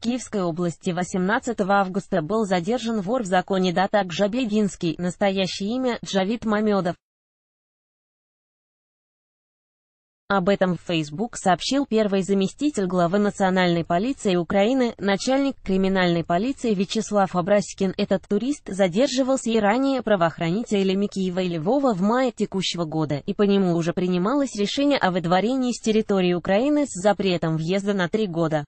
В Киевской области 18 августа был задержан вор в законе Датак Жабегинский, настоящее имя Джавид Мамедов. Об этом в Facebook сообщил первый заместитель главы национальной полиции Украины, начальник криминальной полиции Вячеслав Абраськин. Этот турист задерживался и ранее правоохранителями Киева и Львова в мае текущего года, и по нему уже принималось решение о выдворении с территории Украины с запретом въезда на три года.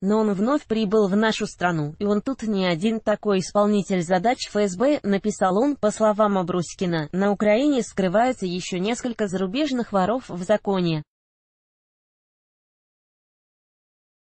Но он вновь прибыл в нашу страну, и он тут не один такой исполнитель задач ФСБ, написал он, по словам Абруськина, на Украине скрывается еще несколько зарубежных воров в законе.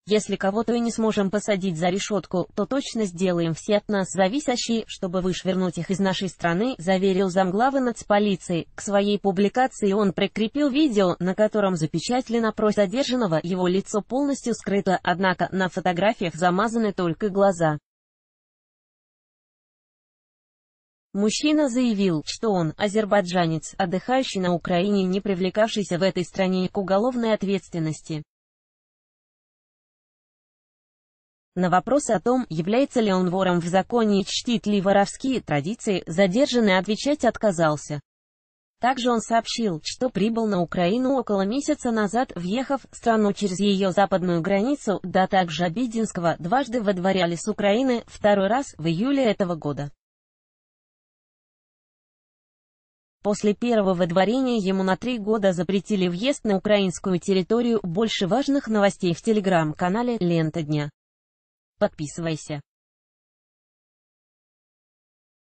Если кого-то и не сможем посадить за решетку, то точно сделаем все от нас зависящие, чтобы вышвырнуть их из нашей страны, заверил замглавы нацполиции. К своей публикации он прикрепил видео, на котором запечатлено про задержанного, его лицо полностью скрыто, однако на фотографиях замазаны только глаза. Мужчина заявил, что он, азербайджанец, отдыхающий на Украине, не привлекавшийся в этой стране к уголовной ответственности. На вопрос о том, является ли он вором в законе и чтит ли воровские традиции, задержанный отвечать отказался. Также он сообщил, что прибыл на Украину около месяца назад, въехав в страну через ее западную границу, да также Обидинского дважды выдворяли с Украины, второй раз в июле этого года. После первого выдворения ему на три года запретили въезд на украинскую территорию. Больше важных новостей в телеграм-канале «Лента дня». Подписывайся.